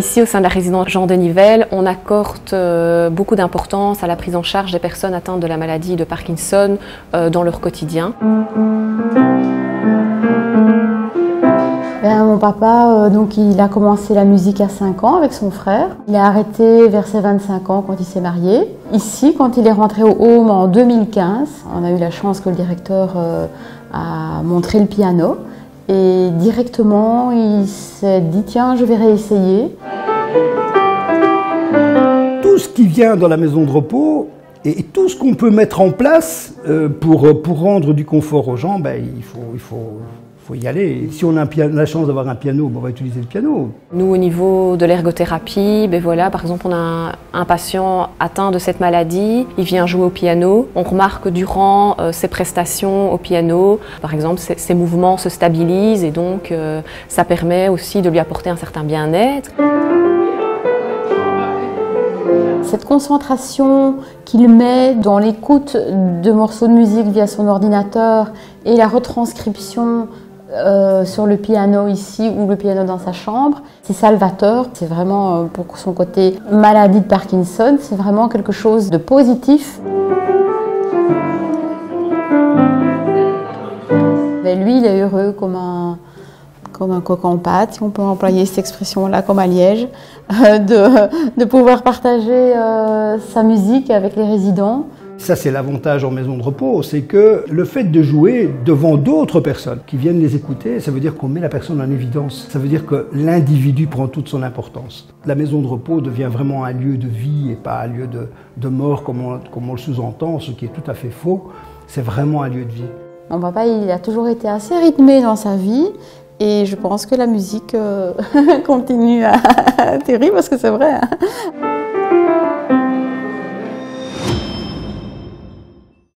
Ici, au sein de la résidence Jean de Nivelles, on accorde euh, beaucoup d'importance à la prise en charge des personnes atteintes de la maladie de Parkinson euh, dans leur quotidien. Ben, mon papa, euh, donc, il a commencé la musique à 5 ans avec son frère. Il a arrêté vers ses 25 ans quand il s'est marié. Ici, quand il est rentré au Home en 2015, on a eu la chance que le directeur a montré le piano. Et directement, il s'est dit tiens, je vais réessayer. Tout ce qui vient dans la maison de repos et tout ce qu'on peut mettre en place euh, pour, rendre du confort aux gens, ben, il faut, faut y aller. Si on a la chance d'avoir un piano, ben, on va utiliser le piano. Nous, au niveau de l'ergothérapie, ben voilà, par exemple, on a un, patient atteint de cette maladie, il vient jouer au piano. On remarque durant euh, ses prestations au piano, par exemple, ses, mouvements se stabilisent et donc euh, ça permet aussi de lui apporter un certain bien-être. Cette concentration qu'il met dans l'écoute de morceaux de musique via son ordinateur et la retranscription euh, sur le piano ici ou le piano dans sa chambre, c'est salvateur. C'est vraiment euh, pour son côté maladie de Parkinson, c'est vraiment quelque chose de positif. Mais lui, il est heureux comme un, comme un coq en pâte, si on peut employer cette expression-là comme à Liège, de, de, pouvoir partager euh, sa musique avec les résidents. Ça, c'est l'avantage en maison de repos, c'est que le fait de jouer devant d'autres personnes qui viennent les écouter, ça veut dire qu'on met la personne en évidence. Ça veut dire que l'individu prend toute son importance. La maison de repos devient vraiment un lieu de vie et pas un lieu de, de mort comme on, le sous-entend, ce qui est tout à fait faux. C'est vraiment un lieu de vie. Mon papa, il a toujours été assez rythmé dans sa vie et je pense que la musique euh, continue à atterrir parce que c'est vrai. Hein.